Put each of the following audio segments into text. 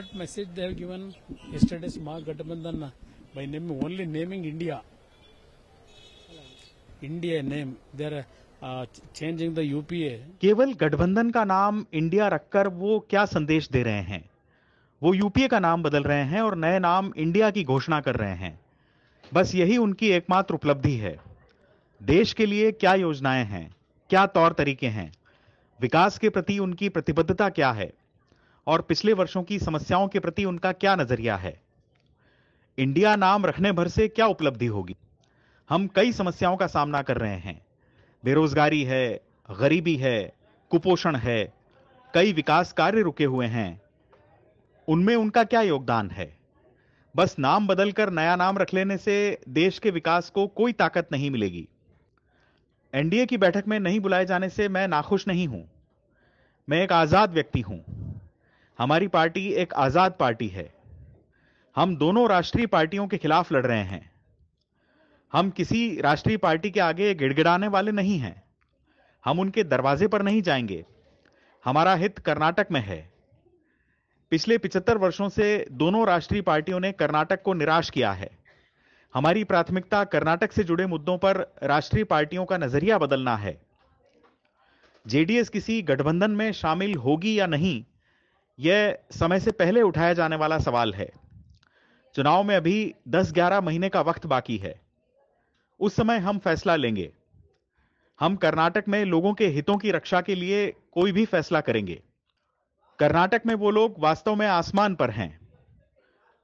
what message they have given yesterday's Mahagathbandhan by name, only naming India. India name. They are uh, changing the UPA. केवल गठबंधन का नाम India रखकर वो क्या संदेश दे रहे हैं वो यूपीए का नाम बदल रहे हैं और नए नाम इंडिया की घोषणा कर रहे हैं बस यही उनकी एकमात्र उपलब्धि है देश के लिए क्या योजनाएँ हैं क्या तौर तरीके हैं विकास के प्रति उनकी प्रतिबद्धता क्या है और पिछले वर्षों की समस्याओं के प्रति उनका क्या नज़रिया है? इंडिया नाम रखने भर से क्या उपलब्धि होगी? हम कई समस्याओं का सामना कर रहे हैं। बेरोजगारी है, गरीबी है, कुपोषण है, कई विकास कार्य रुके हुए हैं। उनमें उनका क्या योगदान है? बस नाम बदलकर नया नाम रख लेने से देश के विकास को कोई ताकत नहीं मिलेगी। एनडीए की बैठक में नहीं बुलाए जाने से मैं नाखुश नहीं हूँ। मैं एक आज़ाद व्यक्ति हूँ। हमारी पार्टी एक आज़ाद पार्टी है। हम दोनों राष्ट्रीय पार्टियों के खिलाफ लड़ रहे हैं। हम किसी राष्ट्रीय पार्टी के आगे गिड़गिड़ाने वाले नहीं हैं। हम उनके दरवाजे पर नहीं जाएँगे। हमारा हित कर्नाटक में है। पिछले 75 वर्षों से दोनों राष्ट्रीय पार्टियों ने कर्नाटक को निराश किया है। हमारी प्राथमिकता कर्नाटक से जुड़े मुद्दों पर राष्ट्रीय पार्टियों का नज़रिया बदलना है। जेडीएस किसी गठबंधन में शामिल होगी या नहीं यह समय से पहले उठाया जाने वाला सवाल है। चुनाव में अभी 10-11 महीने का वक्त बाकी है। उस समय हम फैसला लेंगे। हम कर्नाटक में लोगों के हितों की रक्षा के लिए कोई भी फैसला करेंगे। कर्नाटक में वो लोग वास्तव में आसमान पर हैं।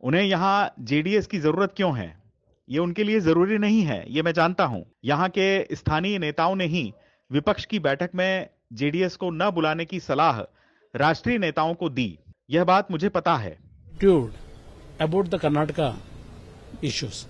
उन्हें यहाँ जेडीएस की ज़रूरत क्यों है? ये उनके लिए ज़रूरी नहीं है, ये मैं जानता हूँ। यहाँ के स्थानीय नेताओं ने ही विपक्ष की बैठक में जेडीएस को न बुलाने की सलाह राष्ट्रीय नेताओं को दी। यह बात मुझे पता है। ट्यूड अबाउट द कर्नाटका इश्यूज़